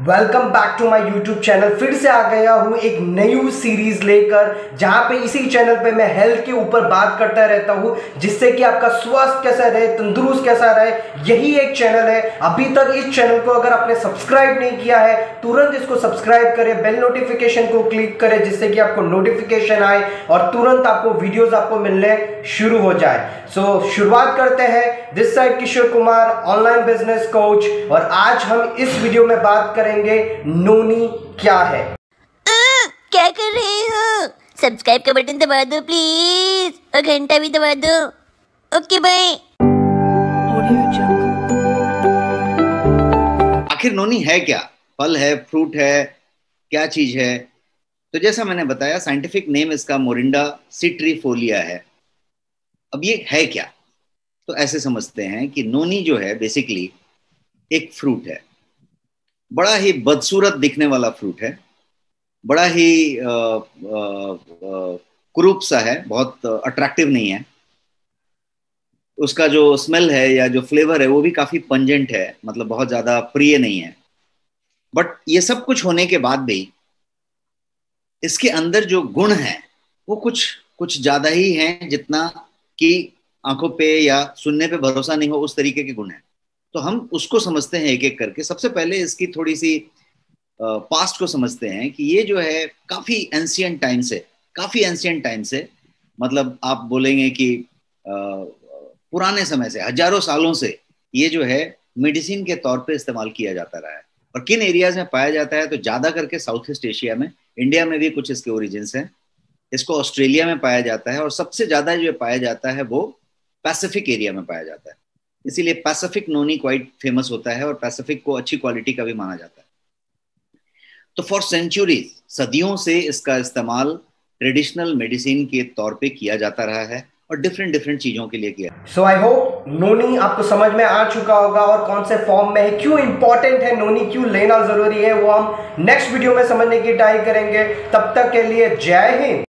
Welcome back to my YouTube channel फिर से आ गया हूँ एक नई सीरीज़ लेकर जहाँ पे इसी चैनल पे मैं हेल्थ के ऊपर बात करता रहता हूँ जिससे कि आपका स्वास्थ्य कैसा रहे तंदुरुस्त कैसा रहे यही एक चैनल है। अभी तक इस चैनल को अगर आपने सब्सक्राइब नहीं किया है तुरंत इसको सब्सक्राइब करें बेल नोटिफिकेशन को क्लिक करें जिससे कि आपको नोटिफिकेशन आए और तुरंत आपको वीडियोज़ आपको मिलने शुरू हो जाए। सो so, शुरुआत करते हैं this side Kishore Kumar online business coach और आज हम इस वीडियो में बात करेंगे। नोनी क्या है? आ, क्या कर रहे हो? सब्सक्राइब का बटन दबा दो प्लीज़ और घंटा भी दबा दो. ओके बाय आखिर नोनी है क्या? फल है फ्रूट है क्या चीज़ है? तो जैसा मैंने बताया साइंटिफिक नेम इसका मोरिंडा सिट्रीफोलिया है। अब ये है क्या? तो ऐसे समझते हैं कि नोनी जो है बेसिकली एक फ्रूट है। बड़ा ही बदसूरत दिखने वाला फ्रूट है। बड़ा ही क्रूप सा है, बहुत अट्रैक्टिव नहीं है। उसका जो स्मेल है या जो फ्लेवर है, वो भी काफ़ी पंजेंट है मतलब बहुत ज़्यादा प्रिय नहीं है। बट ये सब कुछ होने के बाद भी, इसके अंदर जो गुण है, वो कुछ कुछ ज़्यादा ही हैं जितना कि आँखों पे या सुनने पे भरोसा नहीं हो उस तरीके के गुण है। तो हम उसको समझते हैं एक एक करके। सबसे पहले इसकी थोड़ी सी पास्ट को समझते हैं कि ये जो है काफ़ी एंशियंट टाइम से काफ़ी एंशियंट टाइम से मतलब आप बोलेंगे कि पुराने समय से, हज़ारों सालों से ये जो है मेडिसिन के तौर पे इस्तेमाल किया जाता रहा है। और किन एरियाज़ में पाया जाता है तो ज़्यादा करके साउथ ईस्ट एशिया में इंडिया में भी कुछ इसके ओरिजिन हैं। इसको ऑस्ट्रेलिया में पाया जाता है और सबसे ज़्यादा जो पाया जाता है वो पैसिफिक एरिया में पाया जाता है। इसीलिए पैसिफिक नोनी क्वाइट फ़ेमस होता है और पैसिफिक को अच्छी क्वालिटी का भी माना जाता है। तो फॉर सेंचुरीज सदियों से इसका इस्तेमाल ट्रेडिशनल मेडिसिन के तौर पे किया जाता रहा है और डिफरेंट डिफरेंट चीज़ों के लिए किया। सो आई होप नोनी आपको समझ में आ चुका होगा और कौन से फॉर्म में है, क्यों इंपॉर्टेंट है नोनी क्यों लेना ज़रूरी है, वो हम नेक्स्ट वीडियो में समझने की ट्राई करेंगे। तब तक के लिए जय हिंद।